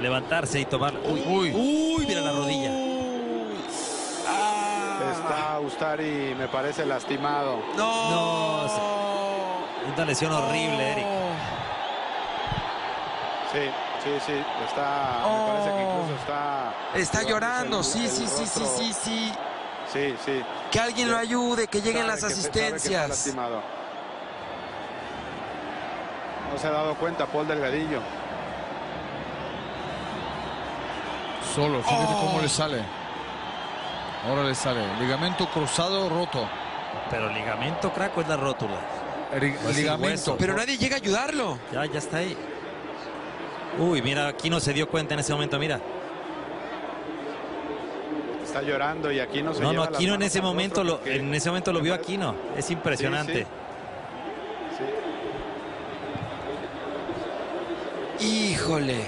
levantarse y tomar. Uy, Uy. uy, mira la rodilla. Ah. Está Ustari, me parece lastimado. No. No, Una lesión horrible, Eric. Sí, sí, sí. Está, Oh. me parece que incluso está. Está llorando, el- sí, el sí, sí, sí, sí, sí. Sí, sí. Que alguien lo ayude, que lleguen Sabe las que- sabe que está asistencias. lastimado. No se ha dado cuenta Paul Delgadillo. Solo, fíjate Oh. cómo le sale. Ahora le sale. Ligamento cruzado roto. Pero ligamento craco es la rótula. Pues ligamento. hueso. Pero nadie llega a ayudarlo. Ya, ya está ahí. Uy, mira, aquí no se dio cuenta en ese momento, mira. Está llorando y aquí no se No, no, lleva Aquino en ese momento lo, porque- en ese momento lo vio Aquino. Es impresionante. Sí, sí. Híjole.